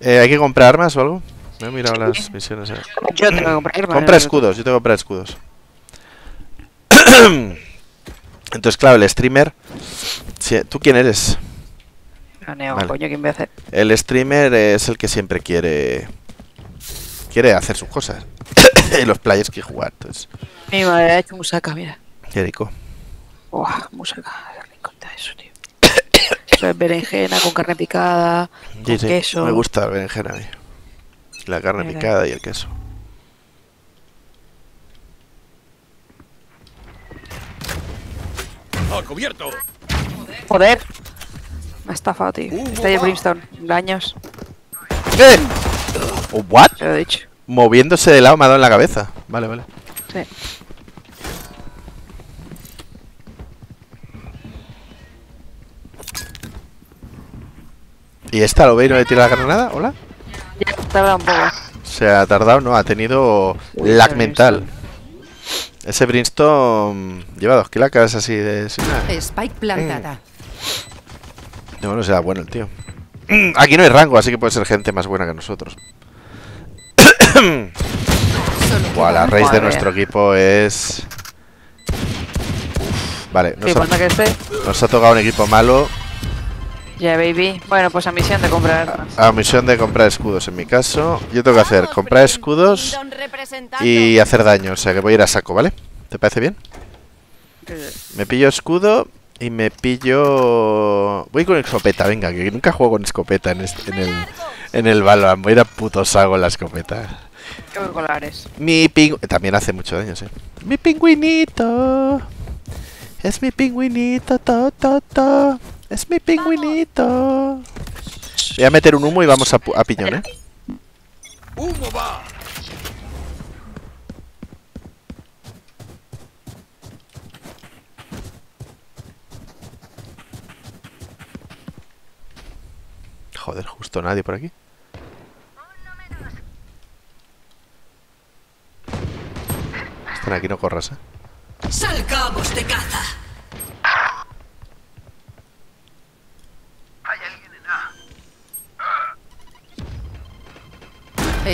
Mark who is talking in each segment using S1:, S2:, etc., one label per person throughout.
S1: Eh, ¿Hay que comprar armas o algo? Me he mirado las misiones. eh.
S2: Yo tengo que comprar armas.
S1: Compra escudos, yo tengo que comprar escudos. Entonces, claro, el streamer. ¿Tú quién eres?
S2: Ah, Neo,
S1: Vale.
S2: coño, ¿quién voy a hacer?
S1: El streamer es el que siempre quiere. Quiere hacer sus cosas. y los players quieren jugar. Entonces,
S2: Mi madre ha hecho musaca, mira.
S1: qué rico.
S2: Buah, musaca. Qué rico está eso, tío. Berenjena con carne picada,
S1: Sí,
S2: con
S1: sí,
S2: queso.
S1: Me gusta la berenjena a mí. La carne
S2: Mira.
S1: picada y el queso.
S3: ¡Al cubierto!
S2: Joder. Me ha estafado, tío. Está ahí Brimstone. Daños.
S1: Oh, ¿What?
S2: Te lo he dicho.
S1: Moviéndose de lado me ha dado en la cabeza. Vale, vale.
S2: Sí.
S1: ¿Y esta lo ve y no le tira la granada? ¿Hola?
S2: Ya tarda un poco.
S1: Se ha tardado, no, ha tenido
S2: Uy,
S1: lag
S2: ese
S1: mental. Ese Brimstone lleva dos kilacas así de...
S4: Spike plantada.
S1: No, no será bueno el tío. Aquí no hay rango, así que puede ser gente más buena que nosotros. Buah, la raíz de nuestro equipo es... Uf, vale,
S2: Sí,
S1: nos
S2: falta
S1: ha,
S2: que esté.
S1: nos ha tocado un equipo malo.
S2: Ya, baby. Bueno, pues a misión de comprar armas.
S1: A misión de comprar escudos en mi caso. Yo tengo que hacer comprar escudos y hacer daño. O sea que voy a ir a saco, ¿vale? ¿Te parece bien? Me pillo escudo y me pillo... Voy con escopeta, venga, que nunca juego con escopeta en, este- en el, en el Valorant. Voy a ir a puto sago en la escopeta.
S2: ¿Qué voy con Ares?
S1: Mi ping... También hace mucho daño, sí. Mi pingüinito. Es mi pingüinito, to, to, to. Es mi pingüinito. Voy a meter un humo y vamos a, a piñón, ¿eh?
S3: ¡Humo va!
S1: Joder, justo nadie por aquí. Están aquí, no corras, ¿eh?
S4: Salgamos de caza.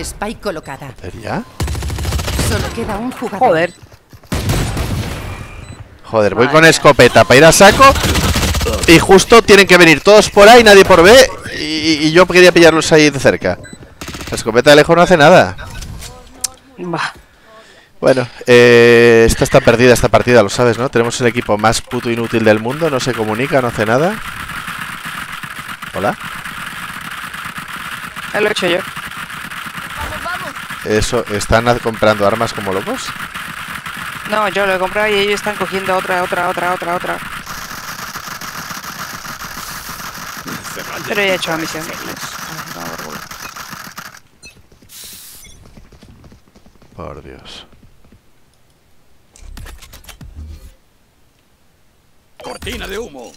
S4: Spike colocada.
S1: ¿Ya?
S4: Solo queda un jugador.
S2: Joder.
S1: Joder, voy con escopeta para ir a saco. Y justo tienen que venir todos por ahí, nadie por B. Y, y yo quería pillarlos ahí de cerca. La escopeta de lejos no hace nada.
S2: Bah.
S1: Bueno, eh, esta está perdida, esta partida, lo sabes, ¿no? Tenemos el equipo más puto inútil del mundo, no se comunica, no hace nada. Hola.
S2: Ya lo he hecho yo.
S1: Eso, ¿están comprando armas como locos?
S2: No, yo lo he comprado y ellos están cogiendo otra, otra, otra, otra, otra. Pero ya he hecho la misión. Por
S1: Dios.
S3: ¡Cortina de humo!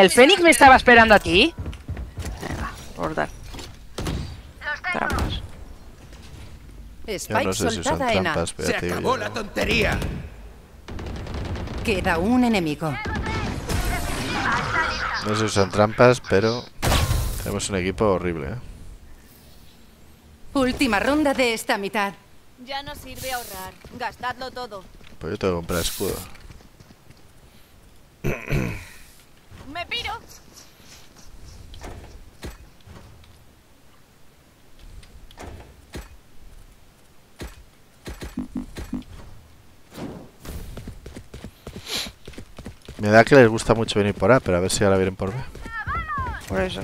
S2: ¿El Fénix me estaba esperando? Venga, dar. Trampas.
S1: Yo
S4: Spike
S1: no sé si son
S4: soltada en A.
S1: trampas, pero
S3: ¡Se acabó la tontería!
S4: Queda un enemigo.
S1: No sé si son trampas, pero tenemos un equipo horrible, ¿eh?
S4: Última ronda de esta mitad.
S5: Ya no sirve ahorrar. Gastadlo todo.
S1: Pues yo tengo que comprar escudo.
S5: Me
S1: da que les gusta mucho venir por A, pero a ver si ahora vienen por B.
S2: Por eso.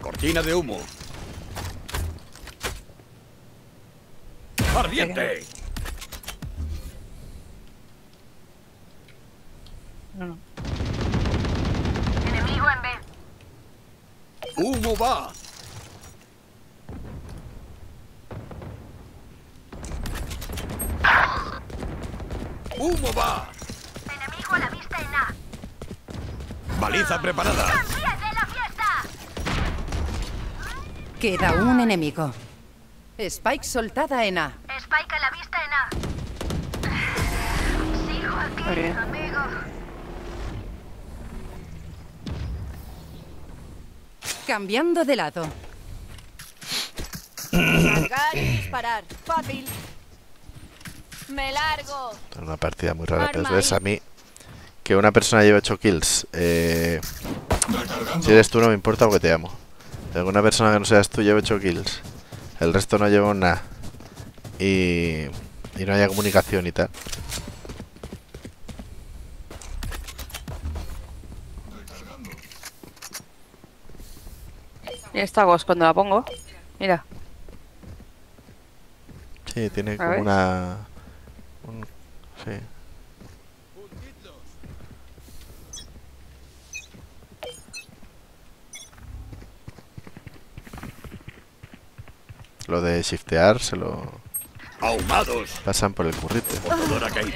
S3: ¡Cortina de humo! ¡Ardiente!
S2: No, no.
S3: ¡Humo va! ¡Humo va!
S6: Enemigo a la vista en A.
S3: Baliza preparada.
S4: Queda un enemigo. Spike soltada en A.
S6: Spike a la vista en A. Sigo aquí, amigo.
S4: Cambiando de lado.
S5: Cargar y disparar. Fácil. Me largo.
S1: Es una partida muy rara, pero ves a mí que una persona lleve 8 kills. Eh, si eres tú no me importa porque te amo. Pero que una persona que no seas tú lleve 8 kills. El resto no lleva nada. Y, y no haya comunicación y tal.
S2: Y esta Ghost cuando la pongo. Mira.
S1: Sí, tiene como una... un- sí. Lo de shiftear se lo
S3: Ahumados.
S1: pasan por el currito.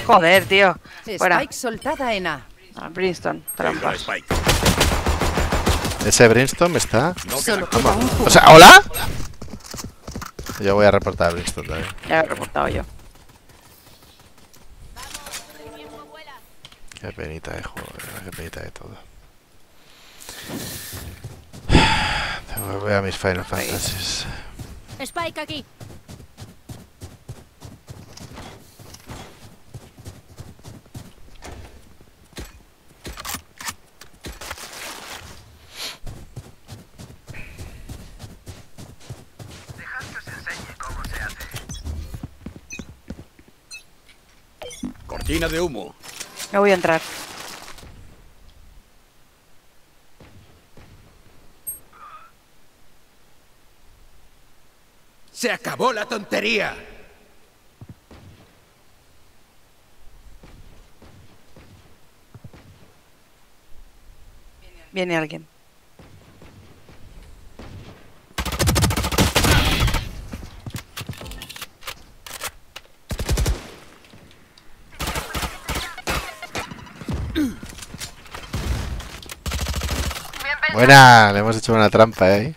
S2: Joder, tío. Fuera.
S4: Spike soltada en A.
S2: Ah, Brimstone. Trampas.
S1: Ese Brimstone está...
S3: No
S4: Solo
S1: O sea, ¿hola? Yo voy a reportar a Brimstone también.
S2: Ya lo he reportado yo.
S1: Qué penita de juego, qué penita de todo. Tengo que ver a mis Final Fantasies.
S5: Spike aquí.
S3: Cortina de humo.
S2: Me voy a entrar.
S3: Se acabó la tontería.
S2: Viene alguien.
S1: Buena, le hemos hecho una trampa eh, ahí.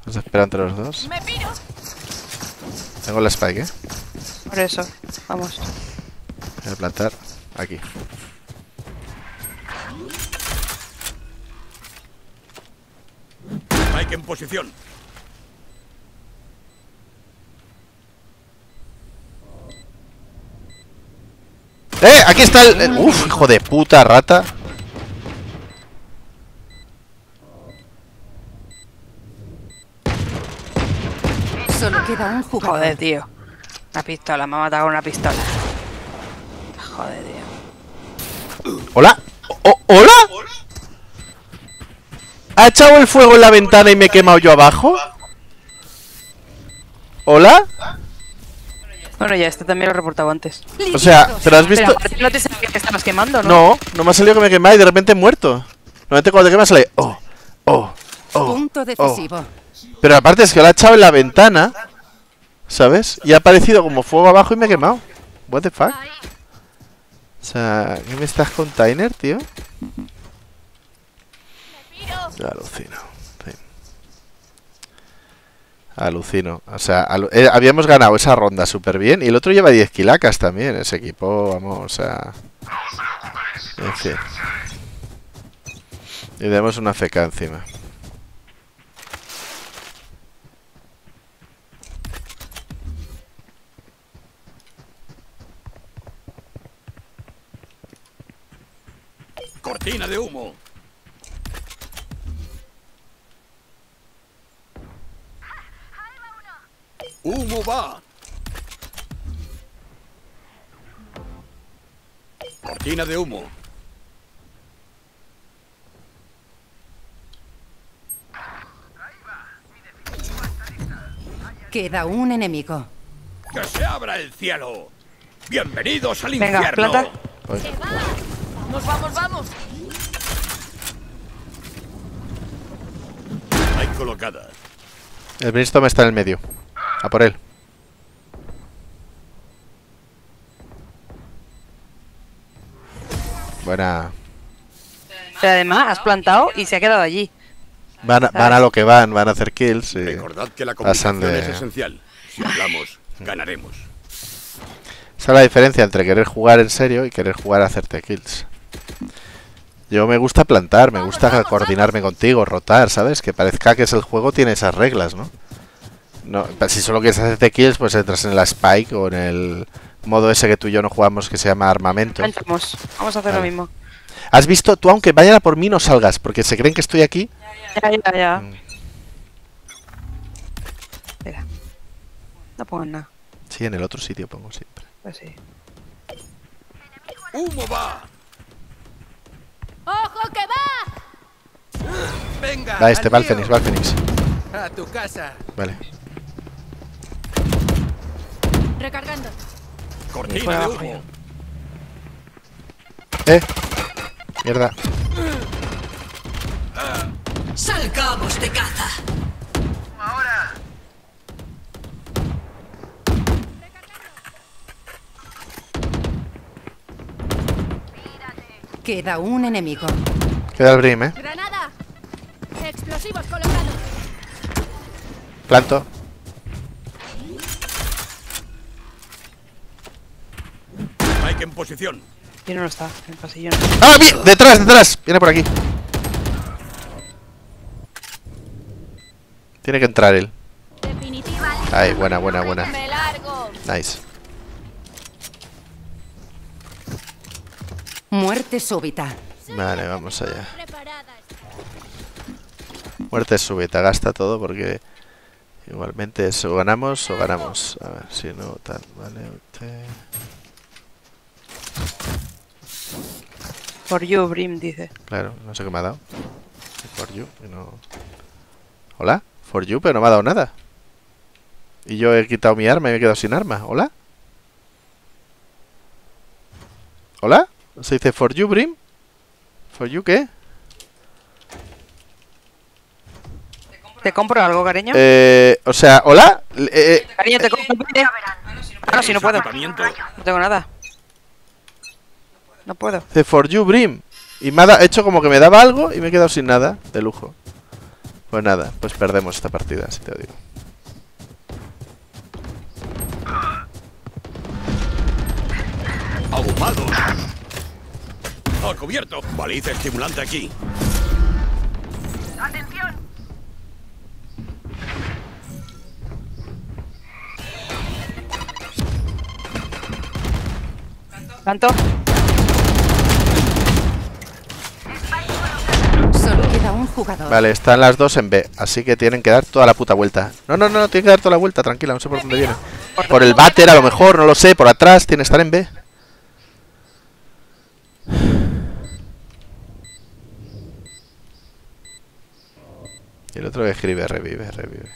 S1: Vamos a esperar entre los dos. Tengo la spike, eh.
S2: Por eso. Vamos.
S1: Voy a plantar aquí.
S3: Spike en posición.
S1: ¡Eh! Aquí está el... el- Uf, hijo de puta rata.
S4: Solo queda un jugador.
S2: Joder, tío. Una pistola. Me ha matado con una pistola. Joder, tío.
S1: ¿Hola? ¿O- o- ¿Hola? ¿Ha echado el fuego en la ventana y me he quemado yo abajo? ¿Hola?
S2: Bueno, ya, este también lo he reportado antes.
S1: O sea, ¿te lo has visto?
S2: Pero no te sabía que te estabas quemando, ¿no?
S1: No, no me ha salido que me quemaba y de repente he muerto. Normalmente cuando te quemas sale... Oh, oh, oh,
S4: Punto
S1: oh.
S4: decisivo.
S1: Pero aparte es que lo ha echado en la ventana, ¿sabes? Y ha aparecido como fuego abajo y me he quemado. What the fuck? O sea, ¿qué me estás container, tío? Alucino. sí. Alucino. O sea, alu- eh, habíamos ganado esa ronda súper bien. Y el otro lleva 10 kilacas también. Ese equipo, vamos, o sea... En fin. Y tenemos una feca encima.
S3: Cortina de humo. Humo va. Cortina de humo.
S4: Queda un enemigo.
S3: Que se abra el cielo. Bienvenidos al
S2: Venga,
S3: infierno.
S5: Nos vamos, vamos.
S3: Hay colocada.
S1: El Brimstone está en el medio. A por él. Buena.
S2: Pero además has plantado y se ha quedado allí.
S1: Van a, van a lo que van, van a hacer kills y...
S3: Recordad que la
S1: Pasan
S3: comunicación
S1: de-
S3: es esencial. Si hablamos, ganaremos.
S1: Esa es la diferencia entre querer jugar en serio y querer jugar a hacerte kills. Yo me gusta plantar, me gusta coordinarme contigo, rotar, ¿sabes? Que parezca que es el juego tiene esas reglas, ¿no? no si solo quieres hacerte kills, pues entras en la Spike o en el modo ese que tú y yo no jugamos que se llama armamento.
S2: Entramos. Vamos a hacer
S1: Vale.
S2: lo mismo.
S1: ¿Has visto? Tú aunque vayan a por mí no salgas, porque se creen que estoy aquí.
S2: Ya, ya, ya.
S1: Mm.
S2: Espera. No pongas nada.
S1: Sí, en el otro sitio pongo siempre.
S2: Pues sí.
S3: ¡Humo va!
S5: ¡Ojo que va!
S6: Venga.
S1: Va este,
S6: al
S1: va el
S6: lío.
S1: Fénix, va el Fénix.
S6: A tu casa.
S1: Vale.
S5: Recargando.
S3: Cortina de humo.
S1: ¡Eh! Mierda.
S4: Salgamos de caza. Queda un enemigo.
S1: Queda el Brim, ¿eh?
S5: ¡Granada! Explosivos colocados.
S1: Planto.
S3: Mike en posición.
S2: Y no lo está. En el pasillo no.
S1: ¡Ah, bien! ¡Detrás, detrás! Viene por aquí. Tiene que entrar él. Ahí, buena, buena, buena. Nice.
S4: Muerte súbita.
S1: Vale, vamos allá. Muerte súbita, gasta todo porque igualmente es o ganamos o ganamos. A ver, si no, tal, vale. usted-
S2: For you, Brim, dice.
S1: Claro, no sé qué me ha dado. For you, y no... ¿Hola? For you, pero no me ha dado nada. Y yo he quitado mi arma y me he quedado sin arma. ¿Hola? ¿Hola? ¿Se dice for you, Brim? ¿For you qué?
S2: ¿Te compro algo, cariño?
S1: Eh, o sea, ¿hola? Eh, eh,
S2: Cariño, te compro. Ah, no, si no puedo. No tengo nada. No puedo.
S1: Dice for you, Brim. Y me ha hecho como que me daba algo y me he quedado sin nada. De lujo. Pues nada, pues perdemos esta partida, si te lo digo.
S3: Ahumado. A cubierto. Baliza estimulante aquí.
S2: ¿Tanto?
S4: Solo queda un jugador.
S1: Vale, están las dos en B, así que tienen que dar toda la puta vuelta. No, no, no, tienen que dar toda la vuelta, tranquila, no sé por dónde viene. Por el váter a lo mejor, no lo sé, por atrás, tiene que estar en B. Y el otro que escribe, revive, revive.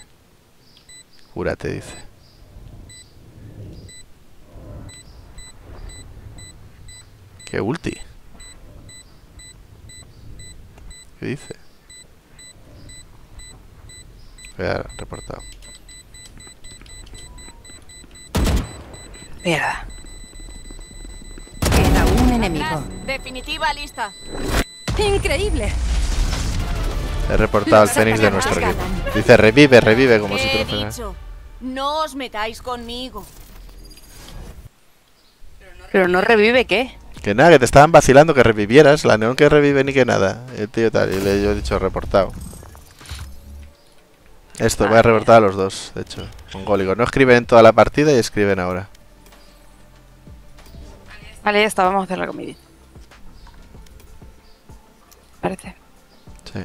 S1: Cúrate, dice. ¿Qué ulti? ¿Qué dice? Voy a reportado.
S2: Mierda.
S4: Queda un enemigo.
S5: Atrás. Definitiva lista.
S4: ¡Increíble!
S1: He reportado al Fénix de nuestro equipo. Dice revive, revive, como si tú
S5: He
S1: no fueras.
S5: dicho. No os metáis conmigo.
S2: Pero no revive, ¿qué?
S1: Que nada, que te estaban vacilando que revivieras. La neón que revive ni que nada. El tío tal. Y le yo he dicho reportado. Esto, voy a reportar a los dos, de hecho. Mongólico. No escriben en toda la partida y escriben ahora.
S2: Vale, ya está, vamos a hacer la comida. Parece.
S1: Sí.